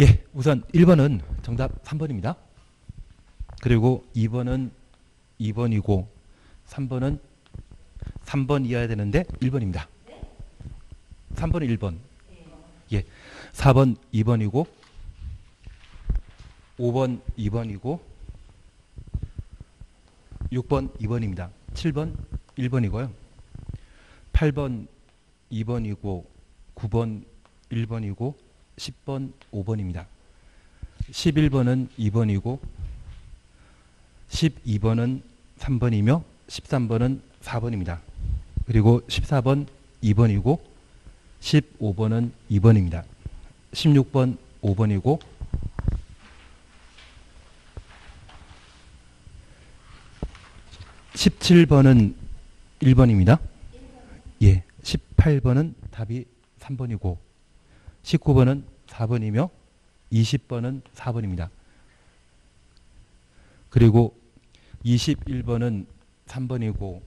예, 우선 1번은 정답 3번입니다. 그리고 2번은 2번이고 3번은 3번 이어야 되는데 1번입니다. 3번은 1번. 예. 4번 2번이고 5번 2번이고 6번 2번입니다. 7번 1번이고요. 8번 2번이고 9번 1번이고 10번 5번입니다. 11번은 2번이고 12번은 3번이며 13번은 4번입니다. 그리고 14번 2번이고 15번은 2번입니다. 16번 5번이고 17번은 1번입니다. 예. 18번은 답이 3번이고 19번은 4번이며 20번은 4번입니다. 그리고 21번은 3번이고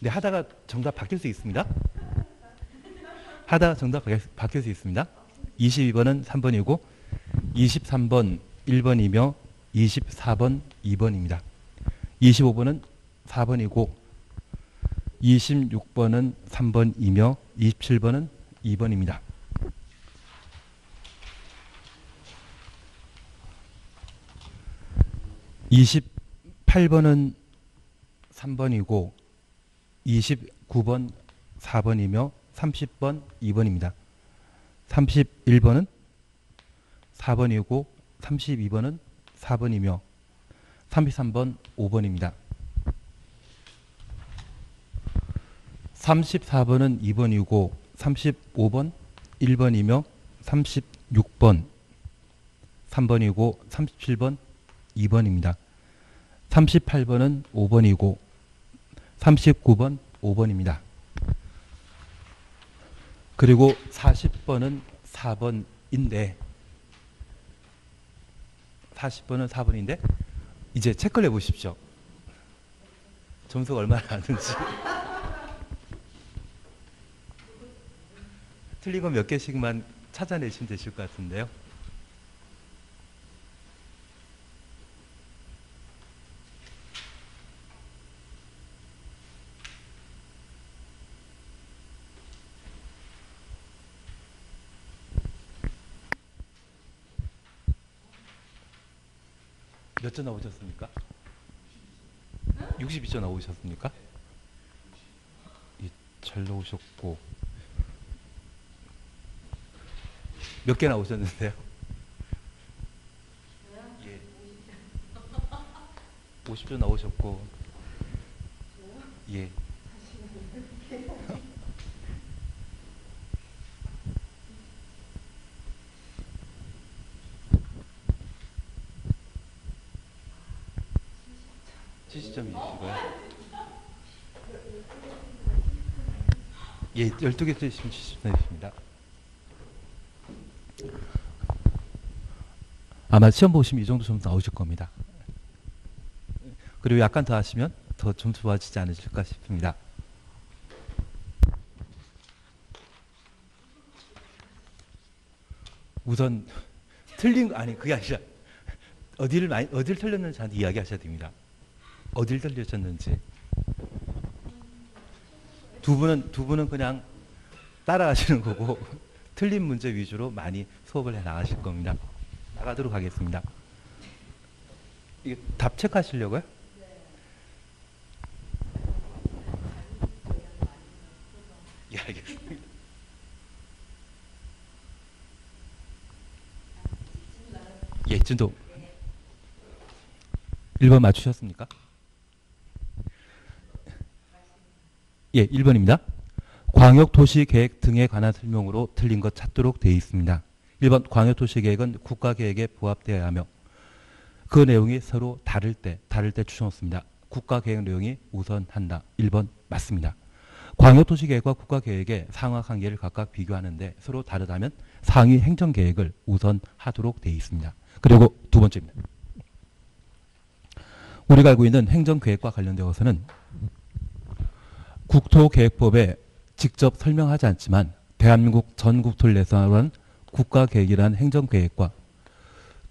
네, 하다가 정답 바뀔 수 있습니다. 하다가 정답 바뀔 수 있습니다. 22번은 3번이고 23번 1번이며 24번 2번입니다. 25번은 4번이고 26번은 3번이며 27번은 2번입니다. 28번은 3번이고 29번 4번이며 30번 2번입니다. 31번은 4번이고 32번은 4번이며 33번 5번입니다. 34번은 2번이고 35번 1번이며 36번 3번이고 37번 2번입니다. 38번은 5번이고 39번 5번입니다. 그리고 40번은 4번인데 40번은 4번인데 이제 체크를 해보십시오. 점수가 얼마나 나는지. 틀린 거 몇 개씩만 찾아내시면 되실 것 같은데요. 몇 점 나오셨습니까? 62점 나오셨습니까? 예, 잘 나오셨고 몇 개 나오셨는데요? 예. 50점 나오셨고 예. 시점이시고요. 예, 12개 쓰시면 70점이십니다. 아마 시험 보시면 이 정도 점수 나오실 겁니다. 그리고 약간 더 하시면 더 점수 좋아지지 않으실까 싶습니다. 우선 틀린 아니 그게 아니라 어디를 많이 어디를 틀렸는지 이야기하셔야 됩니다. 어딜 들리셨는지 두 분은 두 분은 그냥 따라하시는 거고 틀린 문제 위주로 많이 수업을 해 나가실 겁니다. 나가도록 하겠습니다. 이게 답 체크하시려고요? 예, 알겠습니다. 예, 진도 1번 맞추셨습니까? 예, 1번입니다. 광역도시계획 등에 관한 설명으로 틀린 것 찾도록 되어 있습니다. 1번 광역도시계획은 국가계획에 부합되어야 하며 그 내용이 서로 다를 때, 다를 때 추천했습니다. 국가계획 내용이 우선한다. 1번 맞습니다. 광역도시계획과 국가계획의 상하 관계를 각각 비교하는데 서로 다르다면 상위 행정계획을 우선하도록 되어 있습니다. 그리고 두 번째입니다. 우리가 알고 있는 행정계획과 관련되어서는 국토계획법에 직접 설명하지 않지만 대한민국 전국토를 내세우는 국가계획이라는 행정계획과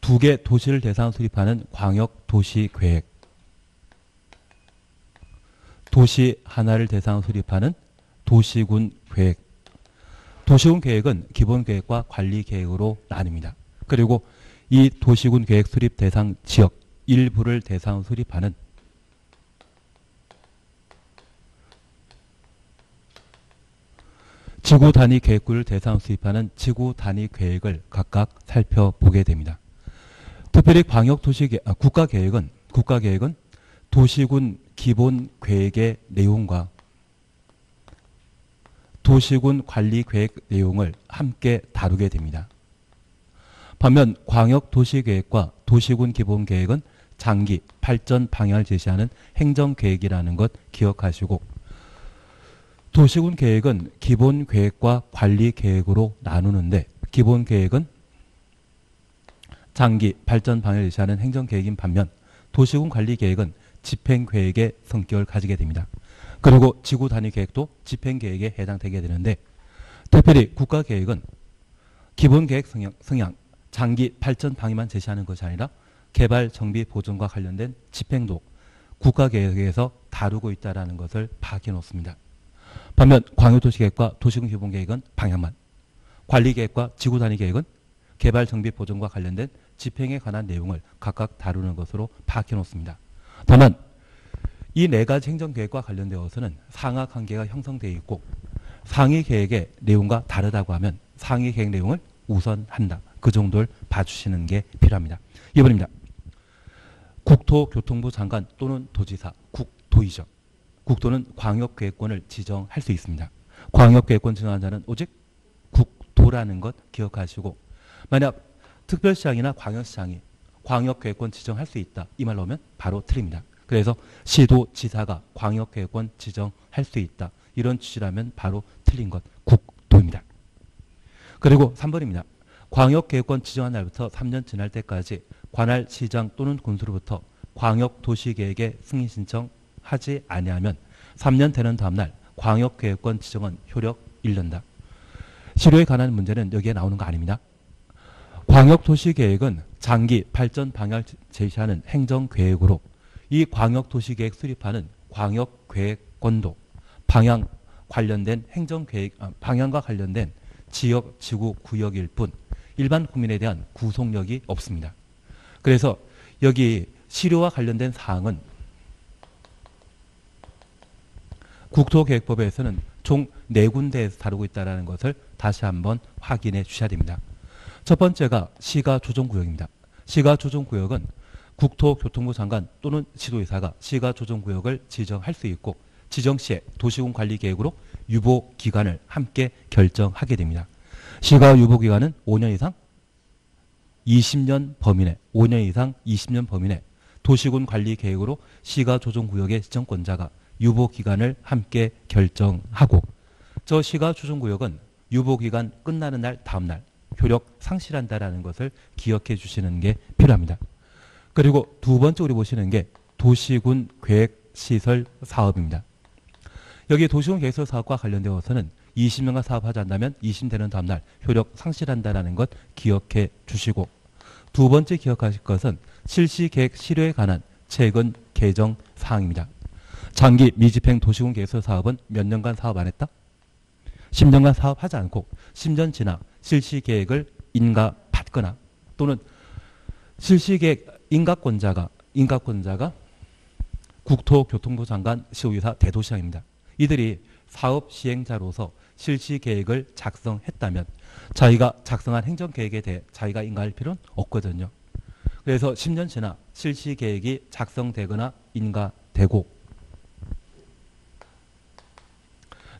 두 개 도시를 대상으로 수립하는 광역 도시 계획, 도시 하나를 대상으로 수립하는 도시군 계획. 도시군 계획은 기본 계획과 관리 계획으로 나뉩니다. 그리고 이 도시군 계획 수립 대상 지역 일부를 대상으로 수립하는 지구 단위 계획구를 대상으로 수립하는 지구 단위 계획을 각각 살펴보게 됩니다. 특별히 광역 도시 계, 아, 국가 계획은 국가 계획은 도시군 기본 계획의 내용과 도시군 관리 계획 내용을 함께 다루게 됩니다. 반면 광역 도시 계획과 도시군 기본 계획은 장기 발전 방향을 제시하는 행정 계획이라는 것 기억하시고 도시군 계획은 기본 계획과 관리 계획으로 나누는데 기본 계획은 장기 발전 방향을 제시하는 행정 계획인 반면 도시군 관리 계획은 집행 계획의 성격을 가지게 됩니다. 그리고 지구 단위 계획도 집행 계획에 해당되게 되는데 특별히 국가 계획은 기본 계획 성향, 성향 장기 발전 방향만 제시하는 것이 아니라 개발 정비 보존과 관련된 집행도 국가 계획에서 다루고 있다라는 것을 파악해 놓습니다. 반면 광역도시계획과 도시군 기본계획은 방향만, 관리계획과 지구 단위 계획은 개발 정비 보존과 관련된 집행에 관한 내용을 각각 다루는 것으로 파악해 놓습니다. 다만 이 네 가지 행정계획과 관련되어서는 상하 관계가 형성되어 있고 상위 계획의 내용과 다르다고 하면 상위 계획 내용을 우선한다. 그 정도를 봐주시는 게 필요합니다. 2번입니다. 국토교통부 장관 또는 도지사, 국도이죠. 국도는 광역계획권을 지정할 수 있습니다. 광역계획권 지정한 자는 오직 국도라는 것 기억하시고 만약 특별시장이나 광역시장이 광역계획권 지정할 수 있다 이 말로 하면 바로 틀립니다. 그래서 시도지사가 광역계획권 지정할 수 있다 이런 취지라면 바로 틀린 것 국도입니다. 그리고 3번입니다. 광역계획권 지정한 날부터 3년 지날 때까지 관할 시장 또는 군수로부터 광역도시계획의 승인 신청 하지 아니하면 3년 되는 다음날 광역계획권 지정은 효력 잃는다. 실효에 관한 문제는 여기에 나오는 거 아닙니다. 광역도시계획은 장기 발전 방향을 제시하는 행정계획으로 이 광역도시계획 수립하는 광역계획권도 방향 관련된 행정계획 아, 방향과 관련된 지역 지구 구역일 뿐 일반 국민에 대한 구속력이 없습니다. 그래서 여기 실효와 관련된 사항은 국토계획법에서는 총 네 군데에서 다루고 있다는 것을 다시 한번 확인해 주셔야 됩니다. 첫 번째가 시가 조정구역입니다. 시가 조정구역은 국토교통부 장관 또는 지도의사가 시가 조정구역을 지정할 수 있고 지정 시에 도시군 관리 계획으로 유보 기간을 함께 결정하게 됩니다. 시가 유보 기간은 5년 이상 20년 범위 내 5년 이상 20년 범위 내 도시군 관리 계획으로 시가 조정 구역의 지정권자가 유보 기간을 함께 결정하고 저 시가 조정 구역은 유보 기간 끝나는 날 다음 날 효력 상실한다라는 것을 기억해 주시는 게 필요합니다. 그리고 두 번째 우리 보시는 게 도시군 계획 시설 사업입니다. 여기 도시군 계획 시설 사업과 관련되어서는 20년간 사업하지 않다면 20 되는 다음 날 효력 상실한다라는 것 기억해 주시고 두 번째 기억하실 것은 실시 계획 실효에 관한 최근 개정 사항입니다. 장기 미집행 도시군 계획 사업은 몇 년간 사업 안 했다? 10년간 사업하지 않고 10년 지나 실시 계획을 인가받거나 또는 실시 계획 인가권자가 인가권자가 국토교통부 장관 시도의사 대도시장입니다. 이들이 사업 시행자로서 실시 계획을 작성했다면 자기가 작성한 행정 계획에 대해 자기가 인가할 필요는 없거든요. 그래서 10년 지나 실시 계획이 작성되거나 인가되고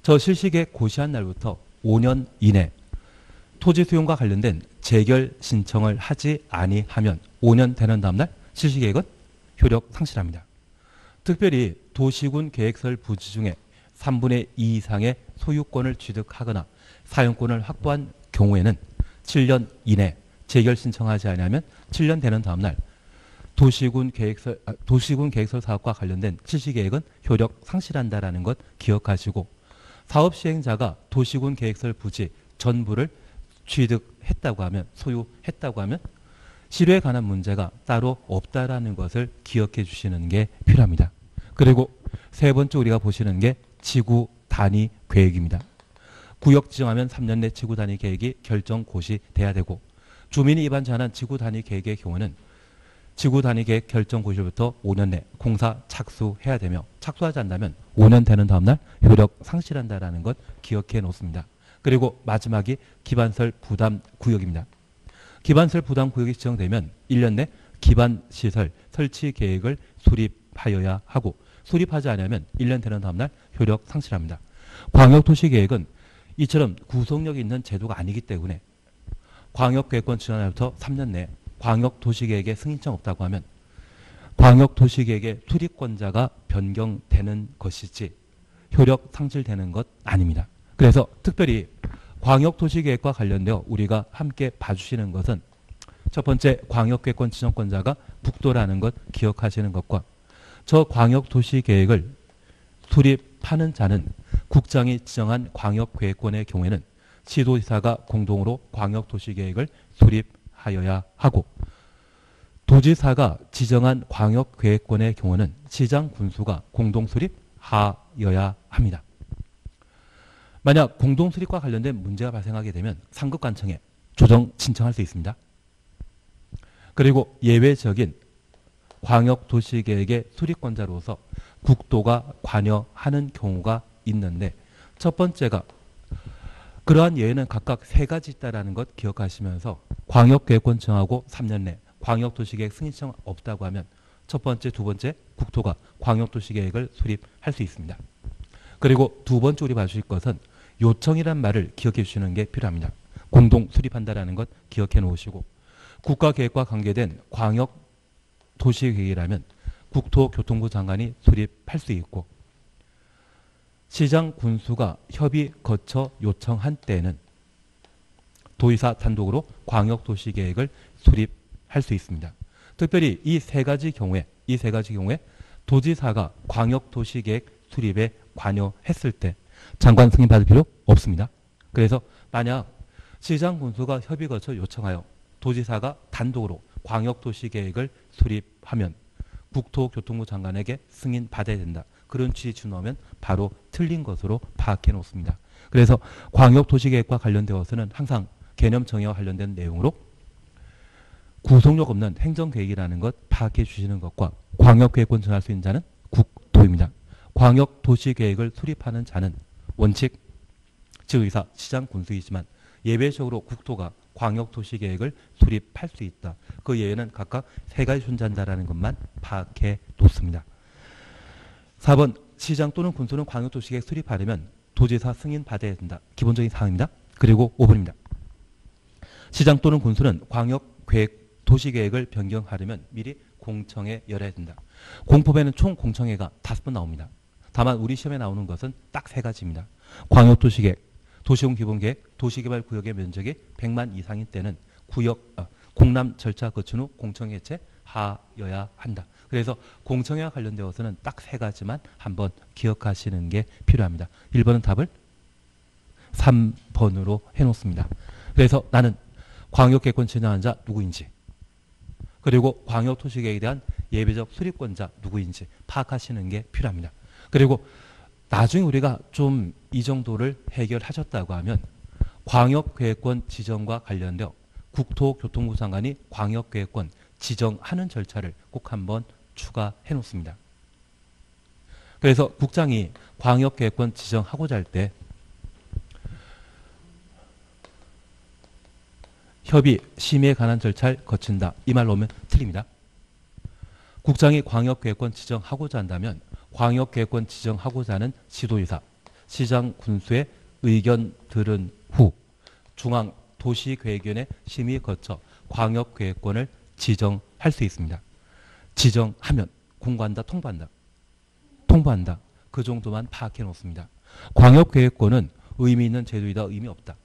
저 실시 계획 고시한 날부터 5년 이내 토지 수용과 관련된 재결 신청을 하지 아니하면 5년 되는 다음날 실시 계획은 효력 상실합니다. 특별히 도시군 계획설 부지 중에 3분의 2 이상의 소유권을 취득하거나 사용권을 확보한 경우에는 7년 이내 재결 신청하지 않으면 7년 되는 다음 날 도시군 계획설 아, 도시군 계획설 사업과 관련된 실시 계획은 효력 상실한다라는 것 기억하시고 사업 시행자가 도시군 계획설 부지 전부를 취득했다고 하면 소유했다고 하면 실효에 관한 문제가 따로 없다라는 것을 기억해 주시는 게 필요합니다. 그리고 세 번째 우리가 보시는 게 지구 단위 계획입니다. 구역 지정하면 3년 내 지구 단위 계획이 결정 고시 돼야 되고 주민이 입안 제한한 지구 단위 계획의 경우는 지구 단위 계획 결정 고시부터 5년 내 공사 착수해야 되며 착수하지 않다면 5년 되는 다음날 효력 상실한다라는 것 기억해 놓습니다. 그리고 마지막이 기반설 부담 구역입니다. 기반설 부담 구역이 지정되면 1년 내 기반 시설 설치 계획을 수립하여야 하고 수립하지 않으면 1년 되는 다음날 효력 상실합니다. 광역도시계획은 이처럼 구속력 있는 제도가 아니기 때문에 광역계획권 지난날부터 3년 내 광역 도시계획에 승인청 없다고 하면 광역 도시계획의 수립권자가 변경되는 것이지 효력 상실되는 것 아닙니다. 그래서 특별히 광역 도시계획과 관련되어 우리가 함께 봐주시는 것은 첫 번째 광역계획권 지정권자가 북도라는 것 기억하시는 것과 저 광역 도시계획을 수립하는 자는 국장이 지정한 광역 계획권의 경우에는 시도지사가 공동으로 광역 도시계획을 수립 하여야 하고 도지사가 지정한 광역계획권의 경우는 시장 군수가 공동 수립하여야 합니다. 만약 공동 수립과 관련된 문제가 발생하게 되면 상급관청에 조정 신청할 수 있습니다. 그리고 예외적인 광역도시계획의 수립권자로서 국도가 관여하는 경우가 있는데 첫 번째가 그러한 예외는 각각 세 가지 있다라는 것 기억하시면서 광역계획권 정하고 3년 내 광역도시계획 승인청 없다고 하면 첫 번째, 두 번째 국토가 광역도시계획을 수립할 수 있습니다. 그리고 두 번째 우리 봐주실 것은 요청이란 말을 기억해 주시는 게 필요합니다. 공동 수립한다라는 것 기억해 놓으시고 국가계획과 관계된 광역 도시계획이라면 국토교통부 장관이 수립할 수 있고 시장 군수가 협의 거쳐 요청한 때에는 도의사 단독으로 광역도시 계획을 수립할 수 있습니다. 특별히 이 세 가지 경우에 이 세 가지 경우에 도지사가 광역도시 계획 수립에 관여했을 때 장관 승인 받을 필요 없습니다. 그래서 만약 시장 군수가 협의 거쳐 요청하여 도지사가 단독으로 광역도시 계획을 수립하면 국토교통부 장관에게 승인 받아야 된다. 그런 취지 넣으면 바로 틀린 것으로 파악해 놓습니다. 그래서 광역도시계획과 관련되어서는 항상 개념 정의와 관련된 내용으로 구속력 없는 행정계획이라는 것 파악해 주시는 것과 광역계획권 정할 수 있는 자는 국토입니다. 광역도시계획을 수립하는 자는 원칙 지의사 시장 군수이지만 예외적으로 국토가 광역도시계획을 수립할 수 있다. 그 예외는 각각 세 가지 존재한다라는 것만 파악해 놓습니다. 4번 시장 또는 군수는 광역도시계획 수립하려면 도지사 승인 받아야 된다. 기본적인 사항입니다. 그리고 5번입니다. 시장 또는 군수는 광역계획 도시계획을 변경하려면 미리 공청회 열어야 된다. 공법에는 총 공청회가 다섯 번 나옵니다. 다만 우리 시험에 나오는 것은 딱 세 가지입니다. 광역도시계획, 도시용 기본계획, 도시개발구역의 면적이 100만 이상인 때는 구역 아, 공람 절차 거친 후 공청회 개최 하여야 한다. 그래서 공청회와 관련되어서는 딱 세 가지만 한번 기억하시는 게 필요합니다. 1번은 답을 3번으로 해놓습니다. 그래서 나는 광역계획권 지정한 자 누구인지 그리고 광역토시계획에 대한 예배적 수립권자 누구인지 파악하시는 게 필요합니다. 그리고 나중에 우리가 좀 이 정도를 해결하셨다고 하면 광역계획권 지정과 관련되어 국토교통부 장관이 광역계획권 지정하는 절차를 꼭 한번 추가해 놓습니다. 그래서 국장이 광역계획권 지정하고자 할 때 협의, 심의에 관한 절차를 거친다. 이 말로 오면 틀립니다. 국장이 광역계획권 지정하고자 한다면 광역계획권 지정하고자 하는 시도의사, 시장 군수의 의견 들은 후 중앙 도시계획위원회 심의 거쳐 광역계획권을 지정할 수 있습니다. 지정하면 공고한다, 통보한다. 통보한다. 그 정도만 파악해 놓습니다. 광역계획권은 의미 있는 제도이다, 의미 없다.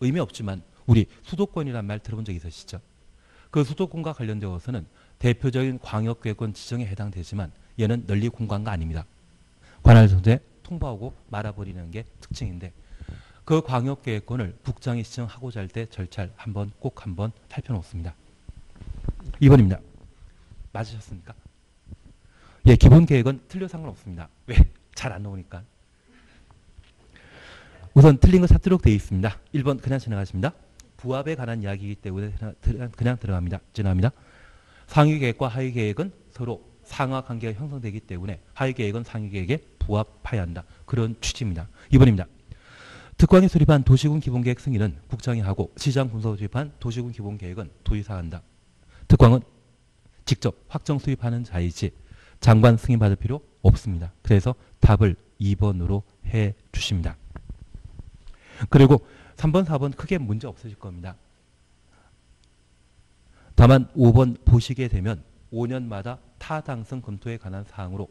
의미 없지만 우리 수도권이란 말 들어본 적 있으시죠? 그 수도권과 관련되어서는 대표적인 광역계획권 지정에 해당되지만 얘는 널리 공간가 아닙니다. 관할 정도에 통보하고 말아버리는 게 특징인데 그 광역계획권을 국장이 지정하고자 할 때 절차를 한번 꼭 한번 살펴놓습니다. 2번입니다. 맞으셨습니까? 예, 기본 계획은 틀려 상관없습니다. 왜? 잘 안 나오니까. 우선 틀린 거 찾도록 되어 있습니다. 1번 그냥 지나가십니다. 부합에 관한 이야기이기 때문에 그냥, 그냥 들어갑니다. 지나갑니다. 상위 계획과 하위 계획은 서로 상하 관계가 형성되기 때문에 하위 계획은 상위 계획에 부합하여야 한다. 그런 취지입니다. 2번입니다. 특광이 수립한 도시군 기본계획 승인은 국장이 하고 시장 군서 수립한 도시군 기본계획은 도의사가 한다. 특광은 직접 확정 수립하는 자이지 장관 승인 받을 필요 없습니다. 그래서 답을 2번으로 해 주십니다. 그리고 3번, 4번 크게 문제 없으실 겁니다. 다만 5번 보시게 되면 5년마다 타당성 검토에 관한 사항으로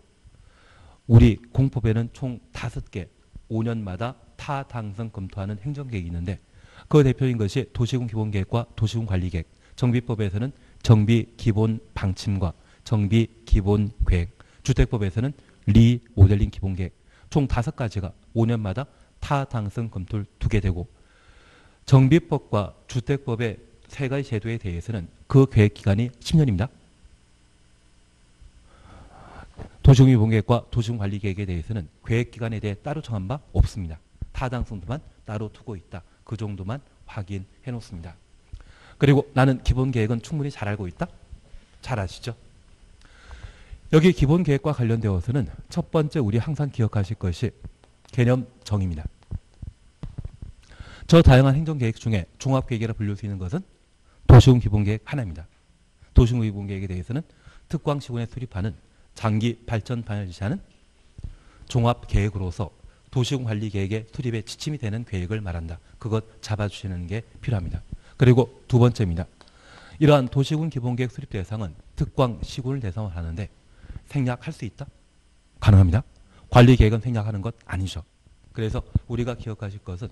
우리 공법에는 총 5개 5년마다 타당성 검토하는 행정계획이 있는데 그 대표인 것이 도시군 기본계획과 도시군 관리계획 정비법에서는 정비 기본 방침과 정비 기본 계획 주택법에서는 리 모델링 기본 계획 총 다섯 가지가 5년마다 타당성 검토를 두게 되고 정비법과 주택법의 세 가지 제도에 대해서는 그 계획 기간이 10년입니다. 도시공유본계획과 도시공관리계획에 대해서는 계획 기간에 대해 따로 정한 바 없습니다. 타당성도만 따로 두고 있다. 그 정도만 확인해 놓습니다. 그리고 나는 기본 계획은 충분히 잘 알고 있다. 잘 아시죠? 여기 기본 계획과 관련되어서는 첫 번째 우리 항상 기억하실 것이 개념 정의입니다. 저 다양한 행정 계획 중에 종합 계획이라 불릴 수 있는 것은 도시군 기본 계획 하나입니다. 도시군 기본 계획에 대해서는 특광 시군에 수립하는 장기 발전 방향을 지시하는 종합 계획으로서 도시군 관리 계획의 수립에 지침이 되는 계획을 말한다. 그것 잡아주시는 게 필요합니다. 그리고 두 번째입니다. 이러한 도시군 기본계획 수립 대상은 특광 시군을 대상으로 하는데 생략할 수 있다? 가능합니다. 관리 계획은 생략하는 것 아니죠. 그래서 우리가 기억하실 것은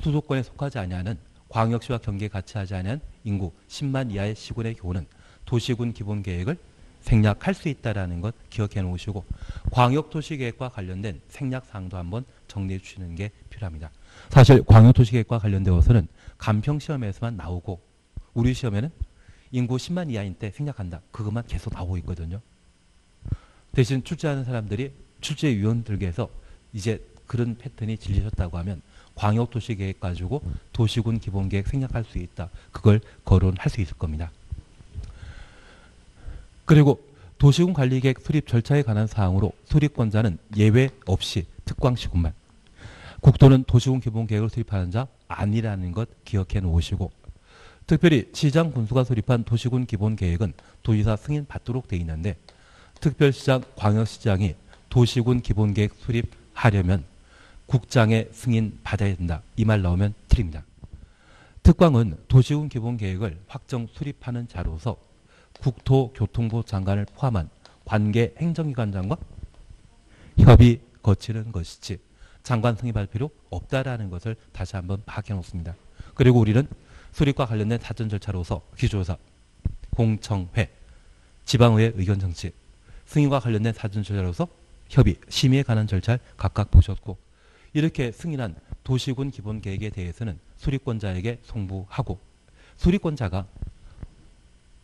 수도권에 속하지 아니하는 광역시와 경계 같이 하지 않은 인구 10만 이하의 시군의 경우는 도시군 기본계획을 생략할 수 있다라는 것 기억해 놓으시고 광역도시계획과 관련된 생략사항도 한번 정리해 주시는 게 필요합니다. 사실 광역도시계획과 관련되어서는 간평시험에서만 나오고 우리 시험에는 인구 10만 이하인 때 생략한다. 그것만 계속 나오고 있거든요. 대신 출제하는 사람들이 출제위원들께서 이제 그런 패턴이 질리셨다고 하면 광역도시계획 가지고 도시군 기본계획 생략할 수 있다. 그걸 거론할 수 있을 겁니다. 그리고 도시군 관리계획 수립 절차에 관한 사항으로 수립권자는 예외 없이 특광시군만 국토는 도시군 기본계획을 수립하는 자 아니라는 것 기억해 놓으시고 특별히 시장 군수가 수립한 도시군 기본계획은 도지사 승인 받도록 돼 있는데 특별시장 광역시장이 도시군 기본계획 수립하려면 국장의 승인 받아야 된다. 이 말 나오면 틀립니다. 특광은 도시군 기본계획을 확정 수립하는 자로서 국토교통부 장관을 포함한 관계 행정기관장과 협의 거치는 것이지 장관 승인 받을 필요 없다라는 것을 다시 한번 파악해 놓습니다. 그리고 우리는 수립과 관련된 사전 절차로서 기조사, 공청회, 지방의회 의견 정치, 승인과 관련된 사전 절차로서 협의, 심의에 관한 절차를 각각 보셨고 이렇게 승인한 도시군 기본계획에 대해서는 수립권자에게 송부하고 수립권자가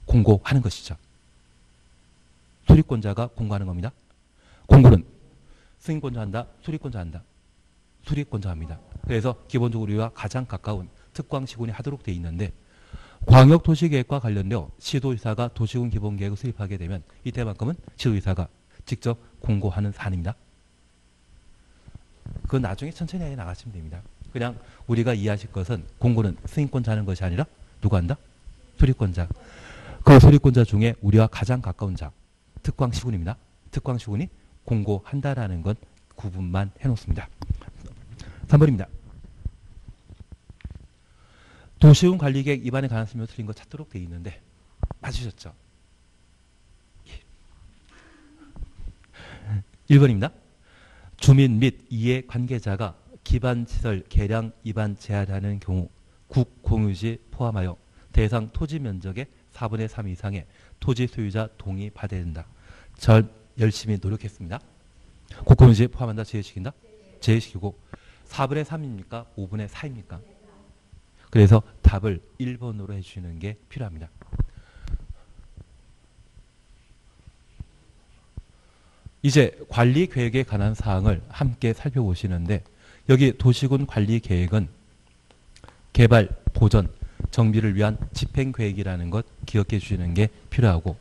공고하는 것이죠. 수립권자가 공고하는 겁니다. 공고는 승인권자 한다, 수립권자 한다. 수립권자 합니다. 그래서 기본적으로 우리와 가장 가까운 특광시군이 하도록 돼 있는데 광역도시계획과 관련되어 시도의사가 도시군 기본계획을 수립하게 되면 이때만큼은 시도의사가 직접 공고하는 사안입니다. 그건 나중에 천천히 나가시면 됩니다. 그냥 우리가 이해하실 것은 공고는 승인권자 하는 것이 아니라 누가 한다? 수립권자. 그 소리권자 중에 우리와 가장 가까운 자 특광시군입니다. 특광시군이 공고한다라는 건 구분만 해놓습니다. 3번입니다. 도시군 관리계획 위반에 관한 설명 틀린 거 찾도록 되어 있는데 맞으셨죠? 1번입니다. 주민 및 이해 관계자가 기반시설 개량 위반 제한하는 경우 국공유지 포함하여 대상 토지 면적의 4분의 3 이상의 토지 소유자 동의 받아야 된다. 저 열심히 노력했습니다. 국공지 포함한다 제외시킨다? 제외시키고 4분의 3입니까? 5분의 4입니까? 그래서 답을 1번으로 해주는 게 필요합니다. 이제 관리 계획에 관한 사항을 함께 살펴보시는데 여기 도시군 관리 계획은 개발, 보전, 정비를 위한 집행 계획이라는 것 기억해 주시는 게 필요하고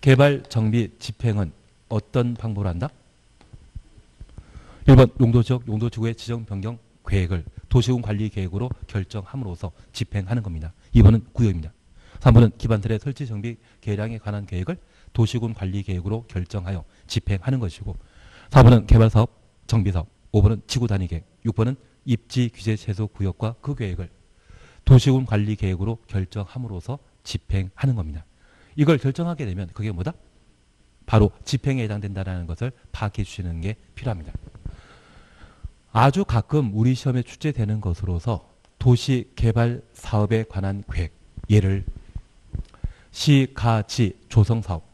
개발, 정비, 집행은 어떤 방법을 한다? 1번 용도 지역, 용도 지구의 지정 변경 계획을 도시군 관리 계획으로 결정함으로써 집행하는 겁니다. 2번은 구역입니다. 3번은 기반틀의 설치 정비 계량에 관한 계획을 도시군 관리 계획으로 결정하여 집행하는 것이고 4번은 개발 사업, 정비 사업, 5번은 지구 단위 계획, 6번은 입지 규제 제소 구역과 그 계획을 도시군 관리 계획으로 결정함으로써 집행하는 겁니다. 이걸 결정하게 되면 그게 뭐다? 바로 집행에 해당된다는 것을 파악해 주시는 게 필요합니다. 아주 가끔 우리 시험에 출제되는 것으로서 도시 개발 사업에 관한 계획, 예를 시, 가, 지 조성 사업,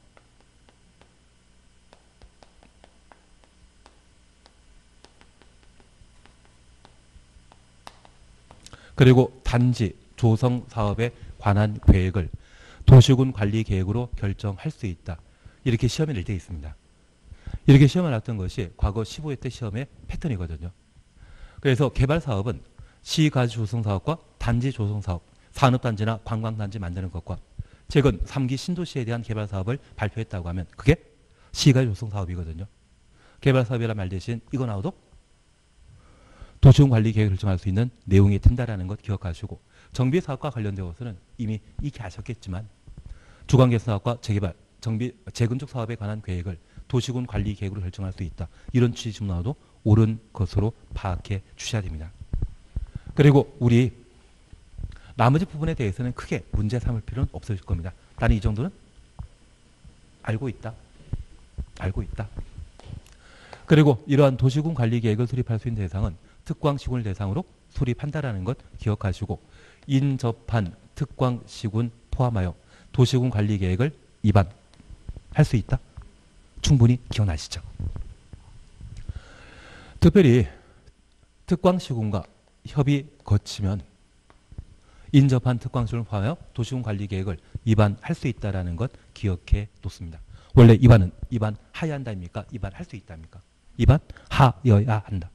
그리고 단지 조성 사업에 관한 계획을 도시군 관리 계획으로 결정할 수 있다. 이렇게 시험에 낼때 있습니다. 이렇게 시험을 놨던 것이 과거 15회 때 시험의 패턴이거든요. 그래서 개발 사업은 시가지 조성 사업과 단지 조성 사업, 산업단지나 관광단지 만드는 것과 최근 3기 신도시에 대한 개발 사업을 발표했다고 하면 그게 시가지 조성 사업이거든요. 개발 사업이라 말 대신 이거 나와도 도시군 관리 계획을 결정할 수 있는 내용이 된다라는 것 기억하시고 정비 사업과 관련되어서는 이미 익히 아셨겠지만 주관계 사업과 재개발, 정비, 재건축 사업에 관한 계획을 도시군 관리 계획으로 결정할 수 있다. 이런 취지 나와도 옳은 것으로 파악해 주셔야 됩니다. 그리고 우리 나머지 부분에 대해서는 크게 문제 삼을 필요는 없을 겁니다. 나는 이 정도는 알고 있다. 알고 있다. 그리고 이러한 도시군 관리 계획을 수립할 수 있는 대상은 특광 시군을 대상으로 수립한다라는 것 기억하시고 인접한 특광 시군 포함하여 도시군 관리 계획을 위반할 수 있다. 충분히 기억나시죠? 특별히 특광 시군과 협의 거치면 인접한 특광 시군을 포함하여 도시군 관리 계획을 위반할 수 있다라는 것 기억해 놓습니다. 원래 위반은 위반하야 한다입니까? 위반할 수 있답니까? 위반하여야 한다.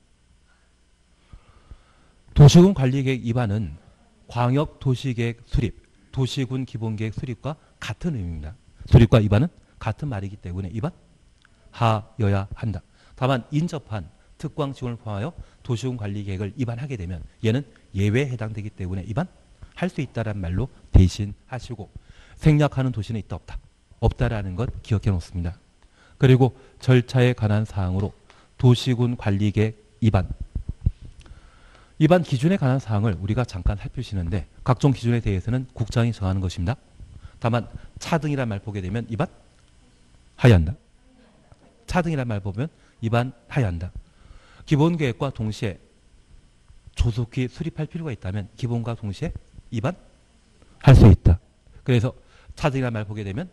도시군 관리계획 위반은 광역 도시계획 수립, 도시군 기본계획 수립과 같은 의미입니다. 수립과 위반은 같은 말이기 때문에 위반 하여야 한다. 다만 인접한 특광 지원을 포함하여 도시군 관리 계획을 위반하게 되면 얘는 예외에 해당되기 때문에 위반할 수 있다라는 말로 대신하시고 생략하는 도시는 있다 없다. 없다라는 것 기억해 놓습니다. 그리고 절차에 관한 사항으로 도시군 관리 계획 위반 위반 기준에 관한 사항을 우리가 잠깐 살피시는데 각종 기준에 대해서는 국장이 정하는 것입니다. 다만 차등이란 말 보게 되면 위반 하야 한다. 차등이란 말 보면 위반하야 한다. 기본 계획과 동시에 조속히 수립할 필요가 있다면 기본과 동시에 위반할 수 있다. 그래서 차등이란 말 보게 되면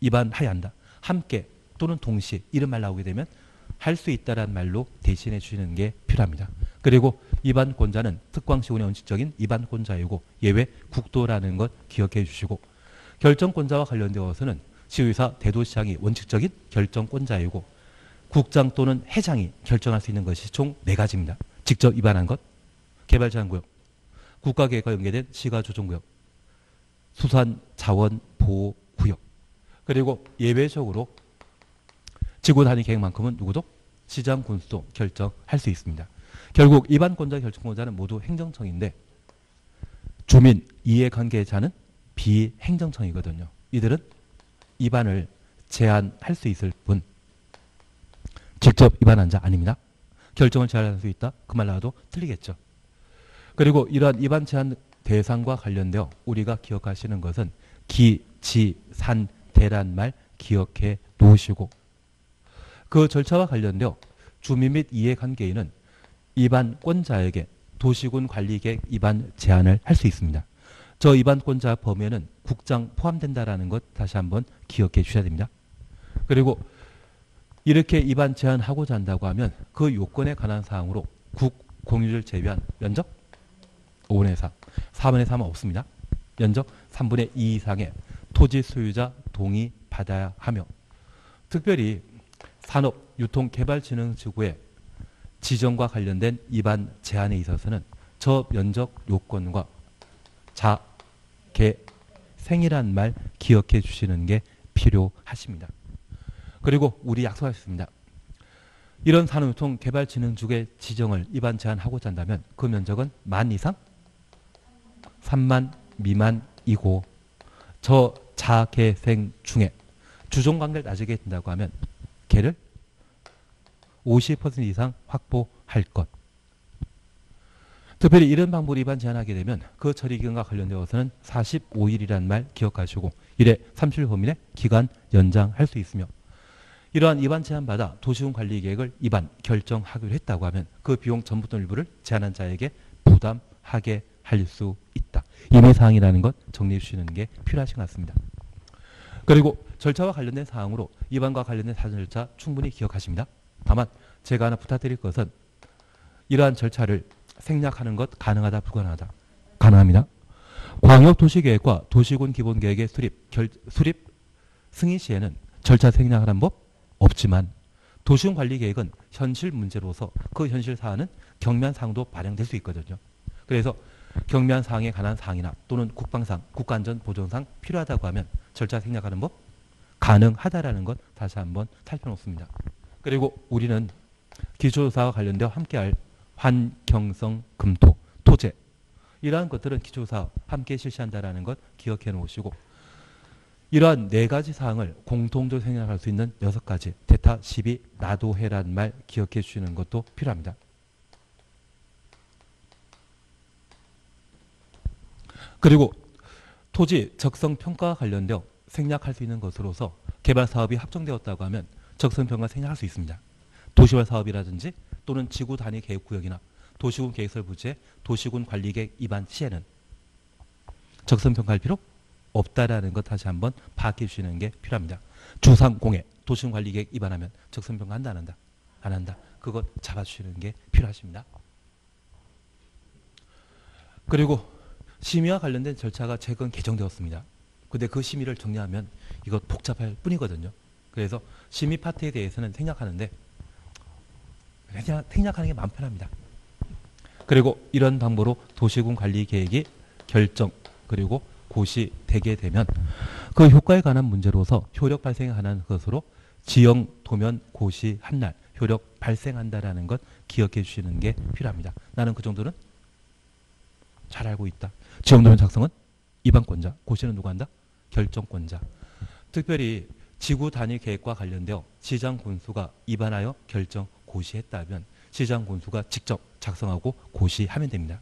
위반하야 한다. 함께 또는 동시에 이런 말 나오게 되면 할 수 있다란 말로 대신해 주시는 게 필요합니다. 그리고 입안권자는 특광시군의 원칙적인 입안권자이고 예외 국도라는 것 기억해 주시고 결정권자와 관련되어서는 시의사 대도시장이 원칙적인 결정권자이고 국장 또는 회장이 결정할 수 있는 것이 총 네 가지입니다. 직접 입안한 것, 개발 제한구역, 국가계획과 연계된 시가조정구역, 수산 자원 보호 구역, 그리고 예외적으로 지구 단위 계획만큼은 누구도 시장 군수도 결정할 수 있습니다. 결국 입안권자 결정권자는 모두 행정청인데 주민 이해관계자는 비행정청이거든요. 이들은 입안을 제한할 수 있을 뿐 직접 입안한 자 아닙니다. 결정을 제한할 수 있다? 그 말 나와도 틀리겠죠. 그리고 이러한 입안 제한 대상과 관련되어 우리가 기억하시는 것은 기, 지, 산, 대란 말 기억해 놓으시고 그 절차와 관련되어 주민 및 이해관계인은 입안권자에게 도시군 관리계획 입안 제한을 할 수 있습니다. 저 입안권자 범위에는 국장 포함된다라는 것 다시 한번 기억해 주셔야 됩니다. 그리고 이렇게 입안 제한하고자 한다고 하면 그 요건에 관한 사항으로 국 공유를 제외한 면적 5분의 4, 4분의 3은 없습니다. 면적 3분의 2 이상의 토지 소유자 동의 받아야 하며 특별히 산업, 유통, 개발진흥지구의 지정과 관련된 입안 제한에 있어서는 저 면적 요건과 자, 개, 생이란 말 기억해 주시는 게 필요하십니다. 그리고 우리 약속하셨습니다. 이런 산업유통 개발진흥주의 지정을 입안 제한하고자 한다면 그 면적은 만 이상 3만 미만이고 저 자개생 중에 주종관계를 따지게 된다고 하면 개를 50% 이상 확보할 것. 특별히 이런 방법을 위반 제한하게 되면 그 처리기간과 관련되어서는 45일이라는 말 기억하시고 이래 30일 범위 내 기간 연장할 수 있으며 이러한 위반 제한 받아 도시군 관리 계획을 위반 결정하기로 했다고 하면 그 비용 전부 또는 일부를 제한한 자에게 부담하게 할 수 있다. 임의 사항이라는 것 정리해 주시는 게 필요하신 것 같습니다. 그리고 절차와 관련된 사항으로 위반과 관련된 사전 절차 충분히 기억하십니다. 다만 제가 하나 부탁드릴 것은 이러한 절차를 생략하는 것 가능하다 불가능하다 가능합니다. 광역도시계획과 도시군 기본계획의 수립 결, 수립 승인 시에는 절차 생략하는 법 없지만 도시군 관리 계획은 현실 문제로서 그 현실 사안은 경미한 사항도 발행될 수 있거든요. 그래서 경미한 사항에 관한 사항이나 또는 국방상, 국가안전 보존상 필요하다고 하면 절차 생략하는 법 가능하다라는 것 다시 한번 살펴놓습니다. 그리고 우리는 기초조사와 관련되어 함께할 환경성 금토, 토제 이러한 것들은 기초조사 함께 실시한다라는 것 기억해 놓으시고 이러한 네 가지 사항을 공통적으로 생각할 수 있는 여섯 가지 대타 12 나도 해라는 말 기억해 주시는 것도 필요합니다. 그리고 토지 적성 평가와 관련되어 생략할 수 있는 것으로서 개발 사업이 확정되었다고 하면 적성 평가 생략할 수 있습니다. 도시화 사업이라든지 또는 지구 단위 계획 구역이나 도시군 계획설 부지의 도시군 관리 계획 위반 시에는 적성 평가할 필요 없다라는 것 다시 한번 파악해 주시는 게 필요합니다. 주상공해 도시군 관리 계획 위반하면 적성 평가 한다 안 한다? 안 한다. 그것 잡아 주시는 게 필요하십니다. 그리고 심의와 관련된 절차가 최근 개정되었습니다. 근데 그 심의를 정리하면 이거 복잡할 뿐이거든요. 그래서 심의 파트에 대해서는 생략하는데 그냥 생략하는 게 마음 편합니다. 그리고 이런 방법으로 도시군 관리 계획이 결정 그리고 고시 되게 되면 그 효과에 관한 문제로서 효력 발생에 관한 것으로 지형 도면 고시 한 날 효력 발생한다라는 것 기억해 주시는 게 필요합니다. 나는 그 정도는 잘 알고 있다. 지형 도면 작성은 이반권자, 고시는 누가 한다? 결정권자. 특별히 지구 단위 계획과 관련되어 시장 군수가 입안하여 결정 고시했다면 시장 군수가 직접 작성하고 고시하면 됩니다.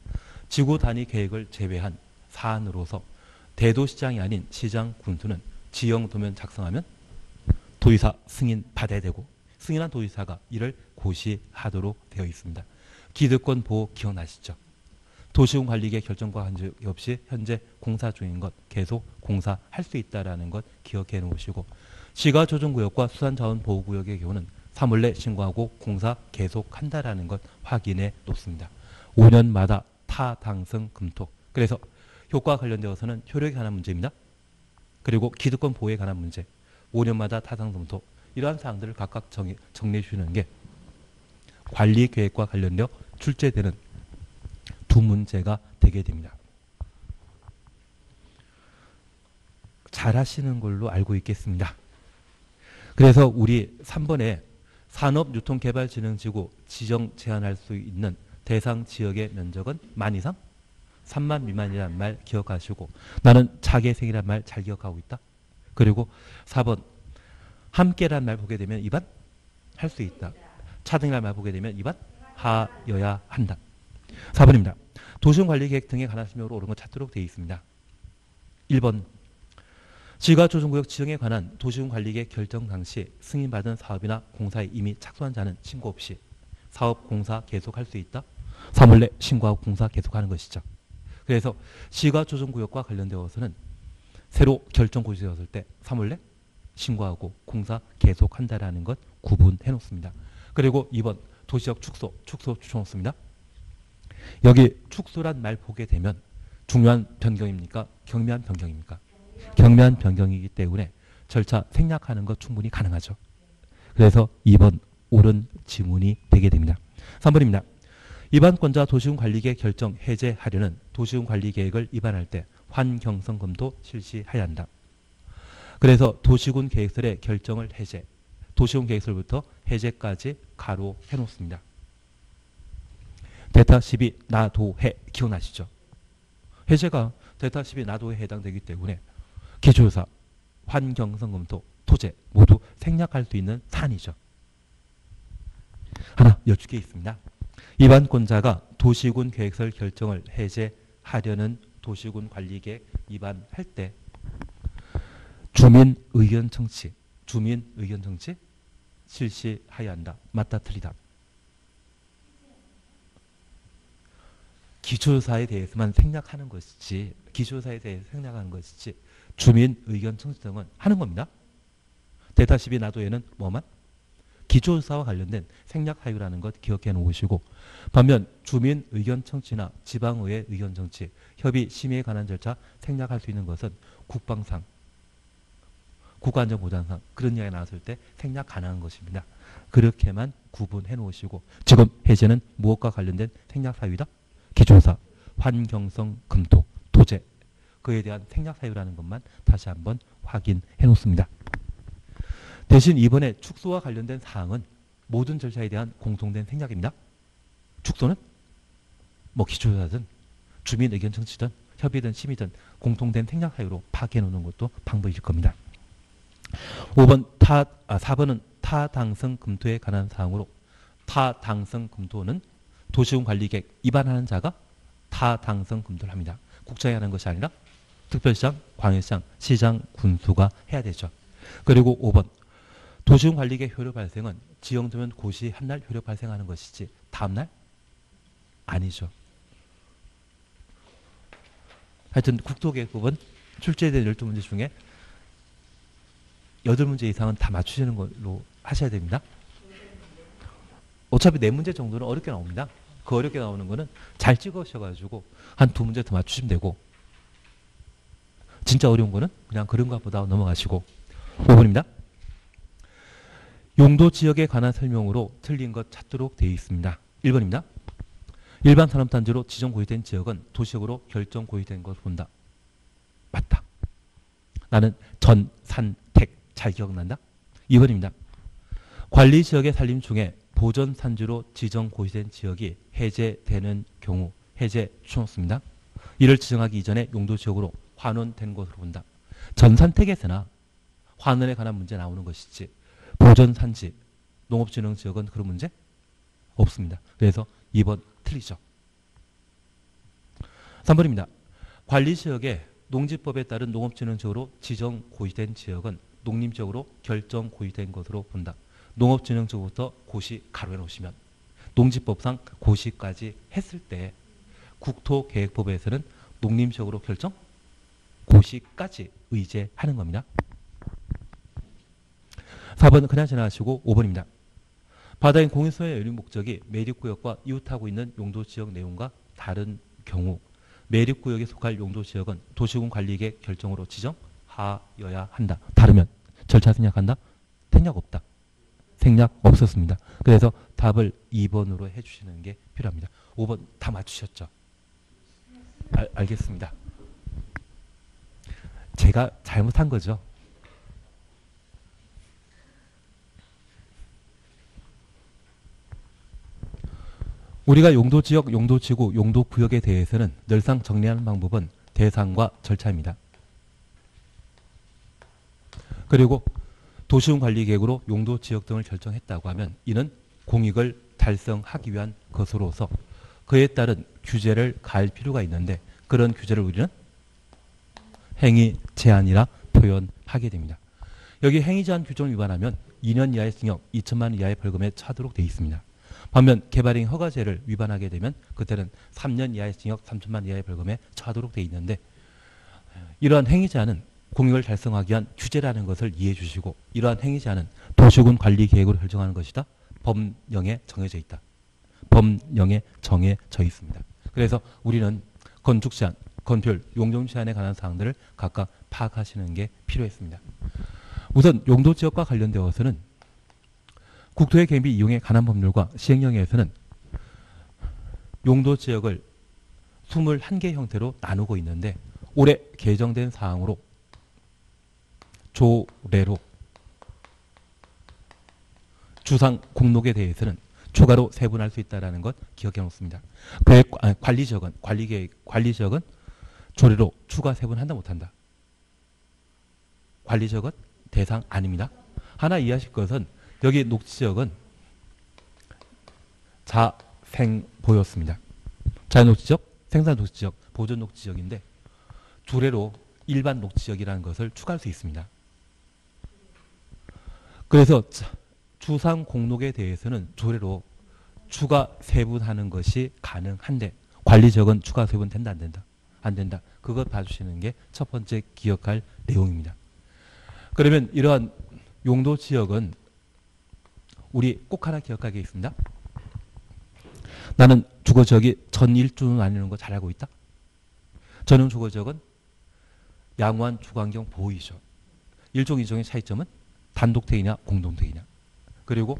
지구 단위 계획을 제외한 사안으로서 대도시장이 아닌 시장 군수는 지형 도면 작성하면 도의사 승인 받아야 되고 승인한 도의사가 이를 고시하도록 되어 있습니다. 기득권 보호 기억나시죠? 도시군 관리계 결정과 한적 없이 현재 공사 중인 것 계속 공사할 수 있다라는 것 기억해 놓으시고 시가 조정구역과 수산자원보호구역의 경우는 3월 내 신고하고 공사 계속한다라는 것 확인해 놓습니다. 5년마다 타당성 금토. 그래서 효과 관련되어서는 효력에 관한 문제입니다. 그리고 기득권 보호에 관한 문제. 5년마다 타당성 금토. 이러한 사항들을 각각 정해, 정리해 주시는 게 관리 계획과 관련되어 출제되는 두 문제가 되게 됩니다. 잘 하시는 걸로 알고 있겠습니다. 그래서 우리 3번에 산업유통개발진흥지구 지정 제한할 수 있는 대상 지역의 면적은 만 이상 3만 미만이라는 말 기억하시고 나는 자개생이란 말 잘 기억하고 있다. 그리고 4번 함께란 말 보게 되면 이반 할수 있다. 차등이란 말 보게 되면 이반 하여야 한다. 4번입니다. 도시관리계획 등에 관한 설명으로 옳은 것 찾도록 되어 있습니다. 1번 지가조정구역 지정에 관한 도시군 관리계 결정 당시 승인받은 사업이나 공사에 이미 착수한 자는 신고 없이 사업 공사 계속할 수 있다. 3월 내 신고하고 공사 계속하는 것이죠. 그래서 지가조정구역과 관련되어서는 새로 결정 고시되었을 때 3월 내 신고하고 공사 계속한다라는 것 구분해 놓습니다. 그리고 2번 도시적 축소, 축소 추천놓습니다. 여기 축소란 말 보게 되면 중요한 변경입니까? 경미한 변경입니까? 경미한 변경이기 때문에 절차 생략하는 것 충분히 가능하죠. 그래서 2번 옳은 지문이 되게 됩니다. 3번입니다. 위반권자 도시군관리계획 결정 해제하려는 도시군관리계획을 위반할 때 환경성금도 실시해야 한다. 그래서 도시군 계획설의 결정을 해제, 도시군 계획설부터 해제까지 가로 해놓습니다. 데타 12 나도해 기억나시죠? 해제가 데타 12 나도에 해당되기 때문에 기초조사, 환경성금도, 토제 모두 생략할 수 있는 사안이죠. 하나 여쭙게 있습니다. 위반권자가 도시군 계획설 결정을 해제하려는 도시군 관리계획 위반할 때 주민 의견 청취, 주민 의견 청취 실시해야 한다. 맞다 틀리다. 기초사에 대해서만 생략하는 것이지 기초사에 대해서 생략하는 것이지 주민 의견 청취 등은 하는 겁니다. 데이터 12 나도에는 뭐만 기초사와 관련된 생략 하유라는 것 기억해 놓으시고 반면 주민 의견 청취나 지방의회 의견 청취, 협의 심의에 관한 절차 생략할 수 있는 것은 국방상, 국가안전보장상 그런 이야기 나왔을 때 생략 가능한 것입니다. 그렇게만 구분해 놓으시고 지금 해제는 무엇과 관련된 생략 사유이다? 기초사, 환경성 금토, 토제 그에 대한 생략 사유라는 것만 다시 한번 확인해 놓습니다. 대신 이번에 축소와 관련된 사항은 모든 절차에 대한 공통된 생략입니다. 축소는 뭐 기초조사든 주민 의견 청취든 협의든 심의든 공통된 생략 사유로 파악해 놓는 것도 방법일 겁니다. 5번 타, 아, 4번은 타당성 금토에 관한 사항으로 타당성 금토는 도시군 관리계획 위반하는 자가 타당성 금토를 합니다. 국장이 하는 것이 아니라 특별시장, 광역시장, 시장, 군수가 해야 되죠. 그리고 5번 도시군 관리계 효력 발생은 지형되면 고시 한 날 효력 발생하는 것이지 다음 날 아니죠. 하여튼 국토계획법은 출제된 12문제 중에 8문제 이상은 다 맞추시는 걸로 하셔야 됩니다. 어차피 4문제 정도는 어렵게 나옵니다. 그 어렵게 나오는 거는 잘 찍으셔가지고 한 두 문제 더 맞추시면 되고 진짜 어려운 거는 그냥 그런 것보다 넘어가시고 5번입니다. 용도 지역에 관한 설명으로 틀린 것 찾도록 되어 있습니다. 1번입니다. 일반 산업단지로 지정 고유된 지역은 도시역으로 결정 고유된 것을 본다. 맞다. 나는 전, 산, 택 잘 기억난다. 2번입니다. 관리 지역의 산림 중에 보전 산지로 지정 고유된 지역이 해제되는 경우 해제 추놓습니다. 이를 지정하기 이전에 용도 지역으로 환원된 것으로 본다. 전산택에서나 환원에 관한 문제 나오는 것이지 보전 산지, 농업진흥 지역은 그런 문제 없습니다. 그래서 2번 틀리죠. 3번입니다. 관리 지역에 농지법에 따른 농업진흥 지역으로 지정 고시된 지역은 농림지역으로 결정 고시된 것으로 본다. 농업진흥 지역부터 고시 가로해 놓으시면 농지법상 고시까지 했을 때 국토계획법에서는 농림지역으로 결정 고시까지 의제하는 겁니다. 4번은 그냥 지나가시고 5번입니다. 바다인 공유소의 연립 목적이 매립구역과 이웃하고 있는 용도지역 내용과 다른 경우 매립구역에 속할 용도지역은 도시군 관리계 결정으로 지정하여야 한다. 다르면 절차 생략한다? 생략 없다. 생략 없었습니다. 그래서 답을 2번으로 해주시는 게 필요합니다. 5번 다 맞추셨죠? 알, 알겠습니다. 제가 잘못한 거죠. 우리가 용도 지역, 용도 지구, 용도 구역에 대해서는 늘상 정리하는 방법은 대상과 절차입니다. 그리고 도시군 관리 계획으로 용도 지역 등을 결정했다고 하면 이는 공익을 달성하기 위한 것으로서 그에 따른 규제를 가할 필요가 있는데 그런 규제를 우리는 행위 제한이라 표현하게 됩니다. 여기 행위 제한 규정을 위반하면 2년 이하의 징역, 2천만 원 이하의 벌금에 차도록 되어 있습니다. 반면 개발행 허가제를 위반하게 되면 그때는 3년 이하의 징역 3천만 이하의 벌금에 처하도록 되어 있는데 이러한 행위자는 공익을 달성하기 위한 규제라는 것을 이해해 주시고 이러한 행위자는 도시군 관리 계획으로 결정하는 것이다. 법령에 정해져 있다. 법령에 정해져 있습니다. 그래서 우리는 건축 제한, 건별, 용적 제한에 관한 사항들을 각각 파악하시는 게 필요했습니다. 우선 용도 지역과 관련되어서는 국토의 개비 이용에 관한 법률과 시행령에서는 용도 지역을 21개 형태로 나누고 있는데 올해 개정된 사항으로 조례로 주상 공록에 대해서는 추가로 세분할 수 있다라는 것 기억해 놓습니다. 관리 지역은 관리 계획 관리 지역은 조례로 추가 세분한다 못한다. 관리 지역은 대상 아닙니다. 하나 이해하실 것은 여기 녹지 지역은 자생 보였습니다. 자연 녹지 지역, 생산 녹지 지역, 보존 녹지 지역인데 조례로 일반 녹지 지역이라는 것을 추가할 수 있습니다. 그래서 주상 공록에 대해서는 조례로 추가 세분하는 것이 가능한데 관리 지역은 추가 세분 된다 안 된다 안 된다 그것 봐주시는 게 첫 번째 기억할 내용입니다. 그러면 이러한 용도 지역은 우리 꼭 하나 기억하게 있습니다. 나는 주거 지역이 전일주는 아니는 거 잘 알고 있다. 전용 주거 지역은 양호한 주거환경 보호이죠. 일종 이종의 차이점은 단독택이냐 공동택이냐. 그리고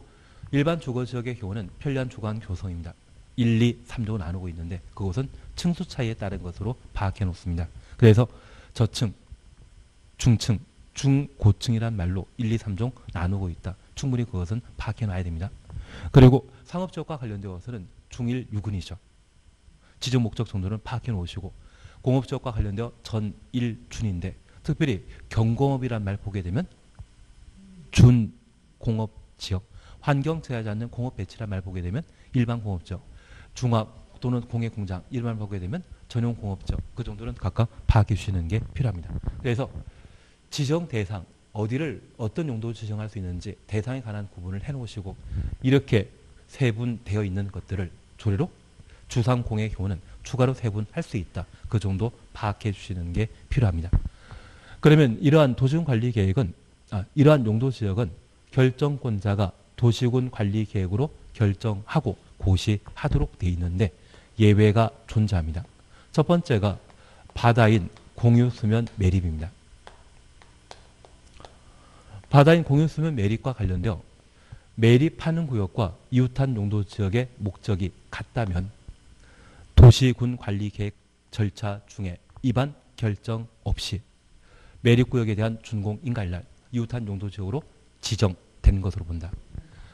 일반 주거 지역의 경우는 편리한 주거환 교성입니다. 1, 2, 3조 나누고 있는데 그것은 층수 차이에 따른 것으로 파악해 놓습니다. 그래서 저층, 중층, 중고층이란 말로 1, 2, 3종 나누고 있다. 충분히 그것은 파악해 놔야 됩니다. 그리고 상업지역과 관련되어서는 중일 유근이죠. 지정 목적 정도는 파악해 놓으시고 공업지역과 관련되어 전일준인데 특별히 경공업이란 말 보게 되면 준공업지역 환경 제하지 않는 공업 배치란 말 보게 되면 일반 공업지역 중압 또는 공예공장 일반 보게 되면 전용 공업지역 그 정도는 각각 파악해 주시는 게 필요합니다. 그래서 지정 대상 어디를 어떤 용도로 지정할 수 있는지 대상에 관한 구분을 해놓으시고 이렇게 세분되어 있는 것들을 조례로 주상공의 경우는 추가로 세분할 수 있다. 그 정도 파악해 주시는 게 필요합니다. 그러면 이러한 도시군 관리 계획은 아, 이러한 용도 지역은 결정권자가 도시군 관리 계획으로 결정하고 고시하도록 돼 있는데 예외가 존재합니다. 첫 번째가 바다인 공유 수면 매립입니다. 바다인 공유 수면 매립과 관련되어 매립하는 구역과 이웃한 용도 지역의 목적이 같다면 도시군 관리 계획 절차 중에 입안 결정 없이 매립구역에 대한 준공 인가일날 이웃한 용도 지역으로 지정된 것으로 본다.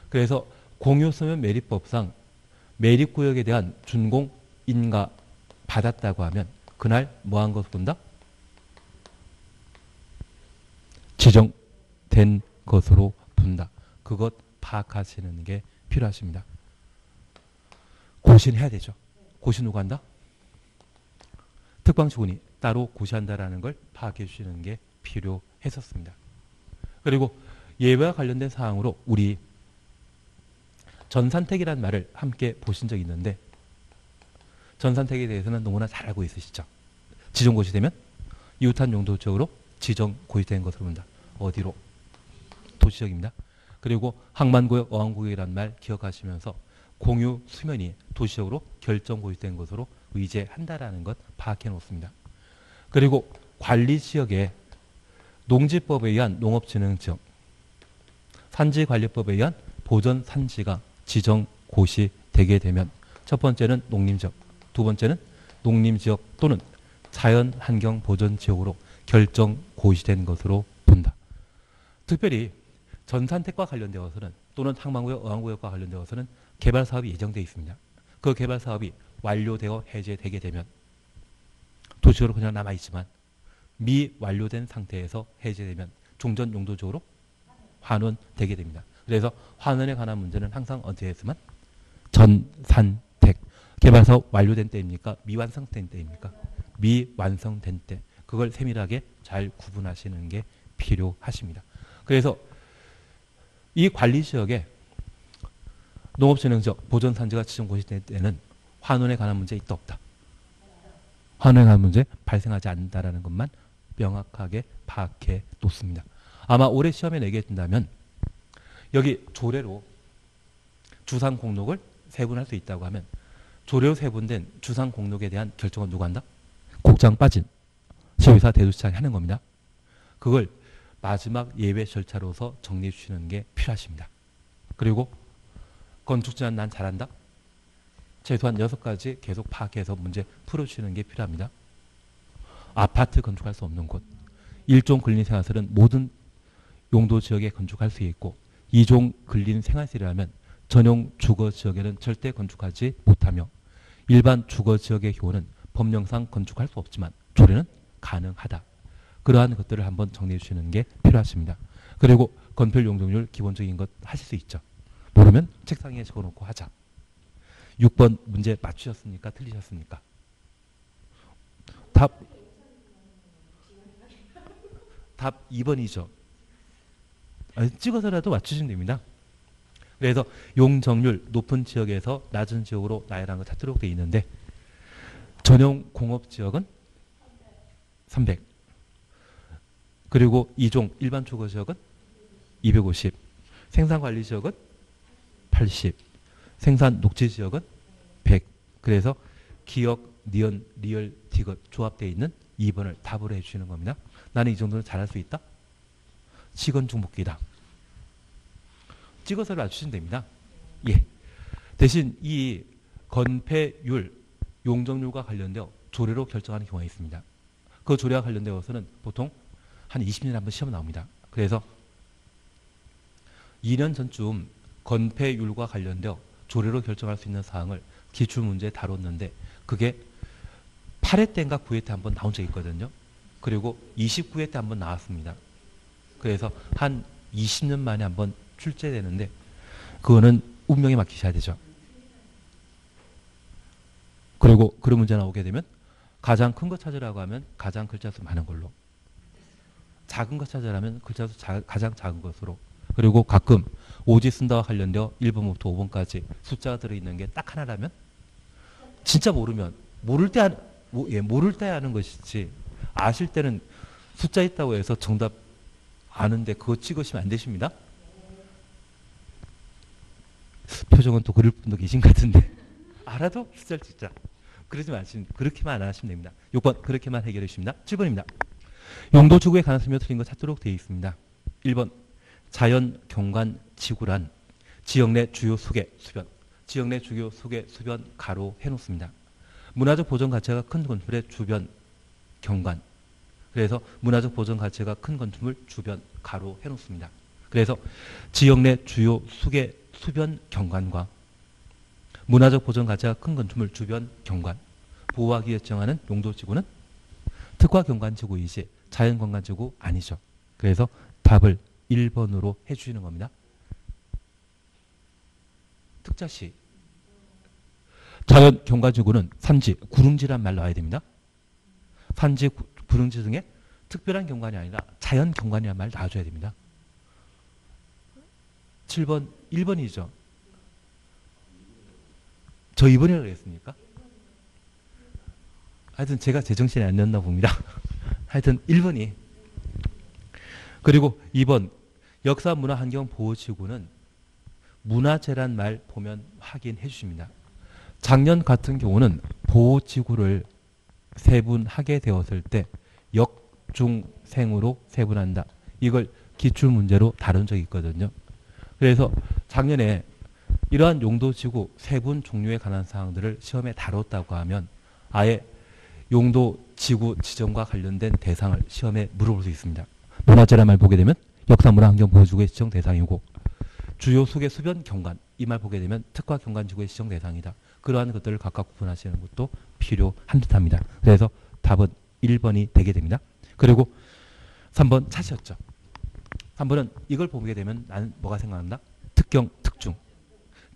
그래서 공유수면 매립법상 매립구역에 대한 준공 인가 받았다고 하면 그날 뭐 한 것으로 본다? 지정된 것으로 본다. 그것 파악하시는 게 필요하십니다. 고신해야 되죠. 고시 누구 한다? 특방시군이 따로 고시한다라는 걸 파악해 주시는 게 필요했었습니다. 그리고 예외와 관련된 사항으로 우리 전산택이라는 말을 함께 보신 적이 있는데 전산택에 대해서는 너무나 잘 알고 있으시죠. 지정고시 되면 이웃한 용도 지역으로 지정 고시된 것으로 본다. 어디로? 도시적입니다. 그리고 항만구역, 어항구역이라는 말 기억하시면서 공유 수면이 도시적으로 결정 고시된 것으로 의제한다라는 것 파악해 놓습니다. 그리고 관리 지역에 농지법에 의한 농업진흥지역, 산지관리법에 의한 보전 산지가 지정 고시되게 되면 첫 번째는 농림지역, 두 번째는 농림지역 또는 자연환경보전지역으로 결정 고시된 것으로 본다. 특별히 전산택과 관련되어서는 또는 항만구역, 어항구역과 관련되어서는 개발 사업이 예정되어 있습니다. 그 개발 사업이 완료되어 해제되게 되면 도시로 그냥 남아 있지만 미 완료된 상태에서 해제되면 종전 용도적으로 환원되게 됩니다. 그래서 환원에 관한 문제는 항상 언제였으면 전산택 개발 사업 완료된 때입니까? 미완성된 때입니까? 미완성된 때 그걸 세밀하게 잘 구분하시는 게 필요하십니다. 그래서 이 관리 지역에 농업진흥적 보존산지가 지정 고시될 때는 환원에 관한 문제 있다 없다. 환원에 관한 문제 발생하지 않는다라는 것만 명확하게 파악해 놓습니다. 아마 올해 시험에 내게 된다면 여기 조례로 주상 공록을 세분할 수 있다고 하면 조례로 세분된 주상 공록에 대한 결정은 누가 한다? 국장 빠진 시의사 대도시장이 하는 겁니다. 그걸 마지막 예외 절차로서 정리해 주시는 게 필요하십니다. 그리고 건축 제한 난 잘한다. 최소한 여섯 가지 계속 파악해서 문제 풀어주시는 게 필요합니다. 아파트 건축할 수 없는 곳, 일종 근린 생활설은 모든 용도 지역에 건축할 수 있고 이종 근린 생활설이라면 전용 주거 지역에는 절대 건축하지 못하며 일반 주거 지역의 경우는 법령상 건축할 수 없지만 조례는 가능하다. 그러한 것들을 한번 정리해 주시는 게 필요하십니다. 그리고 건폐 용적률 기본적인 것 하실 수 있죠. 모르면 책상에 적어놓고 하자. 6번 문제 맞추셨습니까? 틀리셨습니까? 답, 답 2번이죠. 찍어서라도 맞추시면 됩니다. 그래서 용적률 높은 지역에서 낮은 지역으로 나열한 거 찾도록 되어 있는데 전용 공업 지역은 300 그리고 이종 일반 주거 지역은 250 생산 관리 지역은 80 생산 녹지 지역은 100 그래서 기역, 니은, 리을, 디귿 조합되어 있는 2번을 답으로 해주시는 겁니다. 나는 이 정도는 잘할 수 있다? 시건 중복기다. 찍어서 맞추시면 됩니다. 예. 대신 이 건폐율, 용적률과 관련되어 조례로 결정하는 경우가 있습니다. 그 조례와 관련되어서는 보통 한 20년에 한 번 시험 나옵니다. 그래서 2년 전쯤 건폐율과 관련되어 조례로 결정할 수 있는 사항을 기출문제에 다뤘는데 그게 8회 때인가 9회 때 한 번 나온 적이 있거든요. 그리고 29회 때 한 번 나왔습니다. 그래서 한 20년 만에 한번 출제되는데 그거는 운명에 맡기셔야 되죠. 그리고 그런 문제 나오게 되면 가장 큰거 찾으라고 하면 가장 글자 수 많은 걸로 작은 거 찾으라면 글자 수 자, 가장 작은 것으로 그리고 가끔 오지 쓴다와 관련되어 1번부터 5번까지 숫자가 들어있는 게 딱 하나라면 진짜 모르면 모를 때, 예, 모를 때 하는 것이지 아실 때는 숫자 있다고 해서 정답 아는데 그거 찍으시면 안 되십니다. 표정은 또 그럴 분도 계신 것 같은데 알아도 숫자를 찍자. 그러지 마시면 그렇게만 안 하시면 됩니다. 6번 그렇게만 해결해 주십니다. 7번입니다. 용도 관한 설명 틀린 거 찾도록 되어 있습니다. 1번 자연 경관 지구란 지역 내 주요 수계 수변 지역 내 주요 수계 수변 가로 해놓습니다. 문화적 보존 가치가 큰 건물의 주변 경관 그래서 문화적 보존 가치가 큰 건축물 주변 가로 해놓습니다. 그래서 지역 내 주요 수계 수변 경관과 문화적 보존 가치가 큰 건축물 주변 경관 보호하기 위해 정하는 용도지구는 특화 경관지구이지 자연경관지구 아니죠. 그래서 답을 1번으로 해주시는 겁니다. 특자시 자연 경관지구는 산지, 구릉지란 말 나와야 됩니다. 산지, 구릉지 등의 특별한 경관이 아니라 자연 경관이란 말 놔줘야 됩니다. 7번, 1번이죠. 저 2번이라고 그랬습니까? 하여튼 제가 제정신이 안 냈나 봅니다. 하여튼 1번이. 그리고 2번, 역사 문화 환경 보호지구는 문화재란 말 보면 확인해 주십니다. 작년 같은 경우는 보호지구를 세분하게 되었을 때 역중생으로 세분한다. 이걸 기출문제로 다룬 적이 있거든요. 그래서 작년에 이러한 용도지구 세분 종류에 관한 사항들을 시험에 다뤘다고 하면 아예 용도 지구 지정과 관련된 대상을 시험에 물어볼 수 있습니다. 문화재란 말 보게 되면 역사문화 환경 보호지구의 지정 대상이고 주요 수계 수변 경관 이 말 보게 되면 특화 경관 지구의 지정 대상이다. 그러한 것들을 각각 구분하시는 것도 필요한 듯합니다. 그래서 답은 1번이 되게 됩니다. 그리고 3번 찾으셨죠. 3번은 이걸 보게 되면 나는 뭐가 생각난다? 특경, 특중.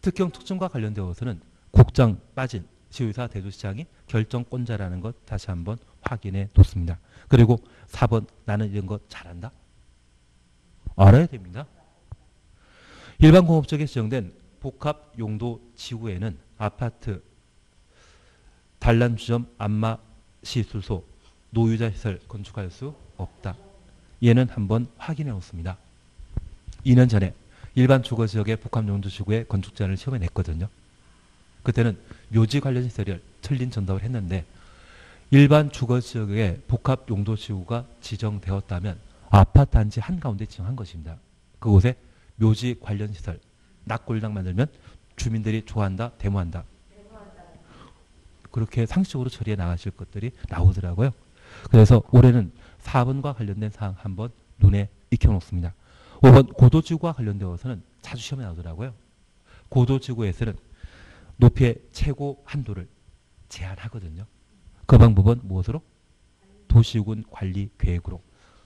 특경, 특중과 관련되어서는 국장 빠진 시의사 대도시장이 결정권자라는 것 다시 한번 확인해 놓습니다. 그리고 4번 나는 이런 거 잘한다? 알아야 됩니다. 일반 공업적에 지정된 복합 용도 지구에는 아파트, 단란주점, 안마, 시술소, 노유자 시설 건축할 수 없다. 얘는 한번 확인해 놓습니다. 2년 전에 일반 주거 지역의 복합 용도 지구의 건축 제한을 시험에 냈거든요. 그때는 묘지 관련 시설을 틀린 전답을 했는데 일반 주거 지역의 복합 용도 지구가 지정되었다면 아파트 단지 한가운데 지정한 것입니다. 그곳에 묘지 관련 시설 낙골당 만들면 주민들이 좋아한다, 데모한다. 그렇게 상식적으로 처리해 나가실 것들이 나오더라고요. 그래서 올해는 4번과 관련된 사항 한번 눈에 익혀놓습니다. 5번 고도지구와 관련되어서는 자주 시험에 나오더라고요. 고도지구에서는 높이의 최고 한도를 제한하거든요. 그 방법은 무엇으로? 도시군 관리 계획으로.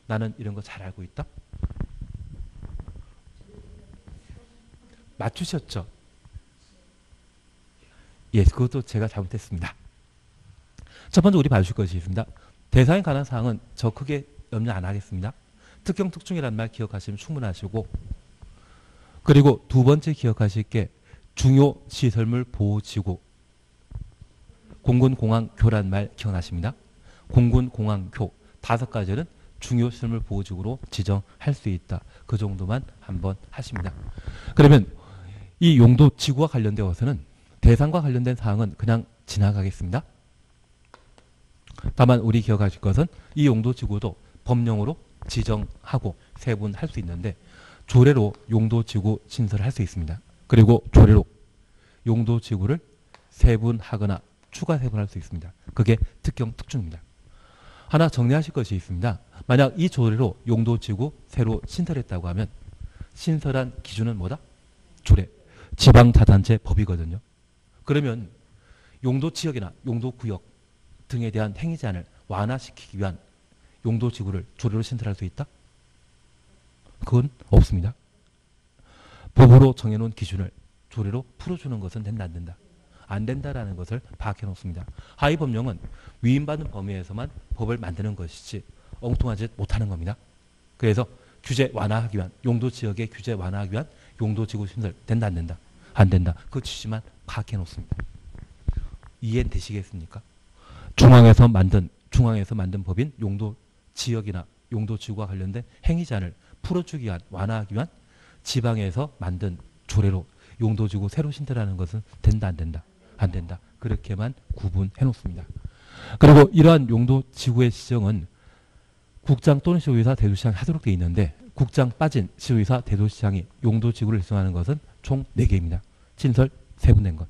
나는 이런 거 잘 알고 있다? 맞추셨죠? 예, 그것도 제가 잘못했습니다. 첫 번째 우리 봐주실 것이 있습니다. 대상에 관한 사항은 저 크게 염려 안 하겠습니다. 특경 특중이라는 말 기억하시면 충분하시고 그리고 두 번째 기억하실 게 중요 시설물 보호지구 공군공항교란 말 기억나십니다. 공군공항교 다섯 가지는 중요 시설물 보호지구로 지정할 수 있다. 그 정도만 한번 하십니다. 그러면 이 용도 지구와 관련되어서는 대상과 관련된 사항은 그냥 지나가겠습니다. 다만 우리 기억하실 것은 이 용도 지구도 법령으로 지정하고 세분할 수 있는데 조례로 용도 지구 신설할 수 있습니다. 그리고 조례로 용도 지구를 세분하거나 추가 세분할 수 있습니다. 그게 특경 특중입니다. 하나 정리하실 것이 있습니다. 만약 이 조례로 용도 지구 새로 신설했다고 하면 신설한 기준은 뭐다? 조례. 지방자단체 법이거든요. 그러면 용도 지역이나 용도 구역 등에 대한 행위 제한을 완화시키기 위한 용도 지구를 조례로 신설할 수 있다? 그건 없습니다. 법으로 정해놓은 기준을 조례로 풀어주는 것은 된다 안 된다? 안 된다라는 것을 파악해 놓습니다. 하위 법령은 위임받은 범위에서만 법을 만드는 것이지 엉뚱하지 못하는 겁니다. 그래서 규제 완화하기 위한 용도 지역의 규제 완화하기 위한 용도 지구 신설 된다 안 된다? 안 된다. 그 취지만 파악해 놓습니다. 이해 되시겠습니까? 중앙에서 만든 중앙에서 만든 법인 용도 지역이나 용도 지구와 관련된 행위 제한을 풀어주기 위한 완화하기 위한 지방에서 만든 조례로 용도 지구 새로 신설하는 것은 된다 안 된다 안 된다 그렇게만 구분해 놓습니다. 그리고 이러한 용도 지구의 지정은 국장 또는 시도의사 대도시장이 하도록 되어 있는데 국장 빠진 시도의사 대도시장이 용도 지구를 지정하는 것은 총 4개입니다. 신설 세분된 것.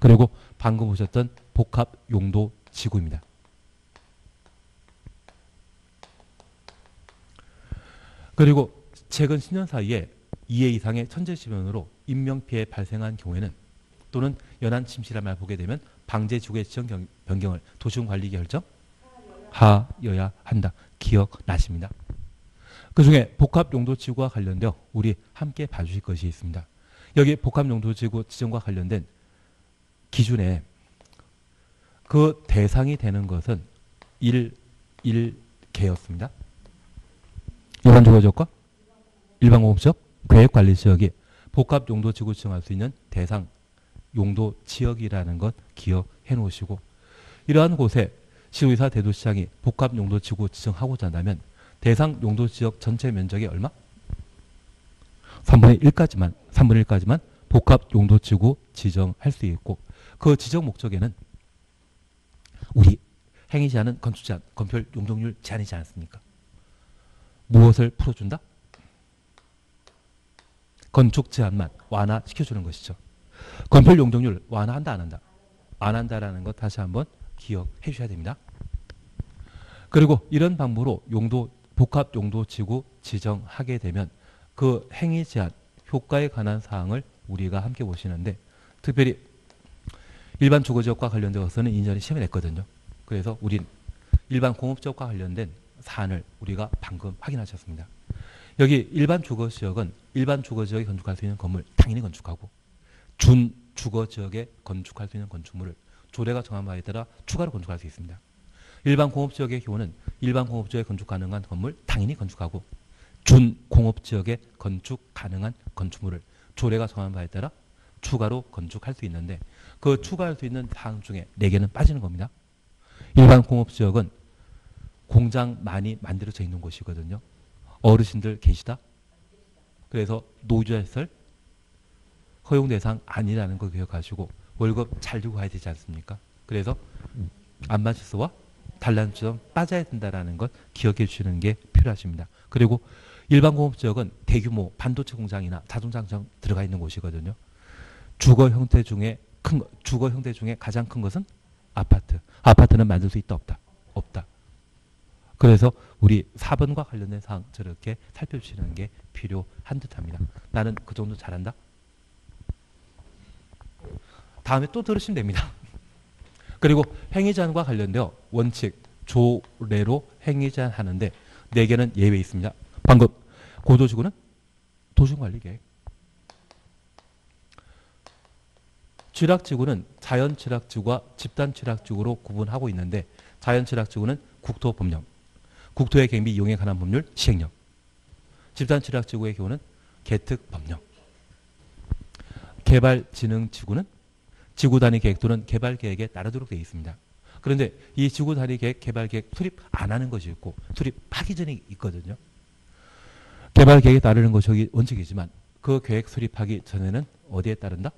그리고 방금 보셨던 복합 용도 지구입니다. 그리고 최근 10년 사이에 2회 이상의 천재지변으로 인명피해 발생한 경우에는 또는 연한 침실한 말 보게 되면 방제 지구의 지정 변경을 도시군관리 결정 하여야 한다. 기억나십니다. 그 중에 복합용도지구와 관련되어 우리 함께 봐주실 것이 있습니다. 여기 복합용도지구 지정과 관련된 기준에 그 대상이 되는 것은 1, 1개였습니다. 일반 주거지역과 일반 공업지역, 계획관리지역이 복합용도지구 지정할 수 있는 대상 용도지역이라는 것 기억해 놓으시고 이러한 곳에 시의사 대도시장이 복합용도지구 지정하고자 한다면 대상 용도지역 전체 면적이 얼마? 3분의 1까지만 3분의 1까지만 복합용도지구 지정할 수 있고 그 지정 목적에는 우리 행위 제한은 건축 제한, 건폐율 용적률 제한이지 않습니까? 무엇을 풀어준다? 건축 제한만 완화시켜주는 것이죠. 건폐율 용적률 완화한다 안 한다? 안 한다라는 것 다시 한번 기억해 주셔야 됩니다. 그리고 이런 방법으로 용도 복합 용도 지구 지정하게 되면 그 행위 제한 효과에 관한 사항을 우리가 함께 보시는데 특별히 일반 주거 지역과 관련되어서는 인전이 시험에 냈거든요. 그래서 우린 일반 공업 지역과 관련된 사안을 우리가 방금 확인하셨습니다. 여기 일반 주거 지역은 일반 주거 지역에 건축할 수 있는 건물 당연히 건축하고 준 주거 지역에 건축할 수 있는 건축물을 조례가 정한 바에 따라 추가로 건축할 수 있습니다. 일반 공업 지역의 경우는 일반 공업 지역에 건축 가능한 건물 당연히 건축하고 준 공업 지역에 건축 가능한 건축물을 조례가 정한 바에 따라 추가로 건축할 수 있는데 그 추가할 수 있는 사항 중에 4개는 빠지는 겁니다. 일반 공업지역은 공장 많이 만들어져 있는 곳이거든요. 어르신들 계시다? 그래서 노조시설 허용 대상 아니라는 거 기억하시고 월급 잘 주고 가야 되지 않습니까? 그래서 안마시스와 단란점 빠져야 된다라는 것 기억해 주시는 게 필요하십니다. 그리고 일반 공업 지역은 대규모 반도체 공장이나 공장 들어가 있는 곳이거든요. 주거 형태 중에 큰 거- 주거 형태 중에 가장 큰 것은 아파트. 아파트는 만들 수 있다 없다. 없다. 그래서 우리 4번과 관련된 사항 저렇게 살펴주시는 게 필요한 듯합니다. 나는 그 정도 잘한다. 다음에 또 들으시면 됩니다. 그리고 행위제한과 관련되어 원칙, 조례로 행위제한 하는데 네 개는 예외 있습니다. 방금 고도지구는 도시관리계획. 취락지구는 자연 취락지구와 집단 취락지구로 구분하고 있는데 자연 취락지구는 국토 법령, 국토의 갱비 이용에 관한 법률 시행령, 집단 취락지구의 경우는 개특 법령, 개발진흥지구는 지구 단위 계획 또는 개발 계획에 따르도록 되어 있습니다. 그런데 이 지구 단위 계획, 개발 계획 수립 안 하는 것이 있고 수립하기 전에 있거든요. 개발 계획에 따르는 것이 원칙이지만 그 계획 수립하기 전에는 어디에 따른다?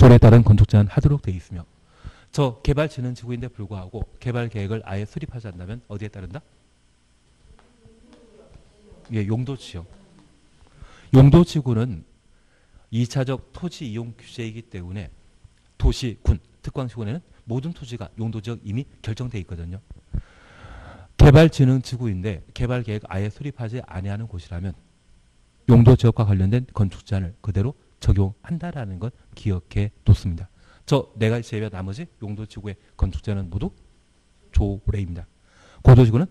조례에 따른 건축 제한 하도록 되어 있으며 저 개발 진흥 지구인데 불구하고 개발 계획을 아예 수립하지 않는다면 어디에 따른다? 예, 용도 지역. 용도 지구는 2차적 토지 이용 규제이기 때문에 도시, 군, 특광시군에는 모든 토지가 용도 지역 이미 결정돼 있거든요. 개발 진흥 지구인데 개발 계획 아예 수립하지 아니하는 곳이라면 용도 지역과 관련된 건축 제한을 그대로 적용한다라는 것 기억해 뒀습니다. 저 내가 제외한 나머지 용도 지구의 건축 제한은 모두 조례입니다. 고도 지구는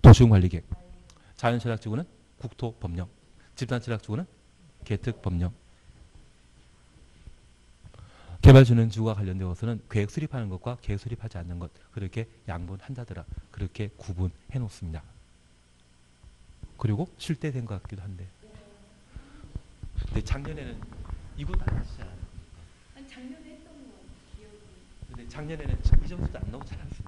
도시군 관리 계획, 자연 철학 지구는 국토 법령, 집단 철학 지구는 개특 법령. 개발진흥지구와 관련되어서는 계획 수립하는 것과 계획 수립하지 않는 것 그렇게 양분한다더라 그렇게 구분해 놓습니다. 그리고 실대된 것 같기도 한데. 근데 작년에는 이것도 안 하시잖아요. 아니 작년에 했던 거 기억이. 근데 작년에는 이 점수도 안 않았어요.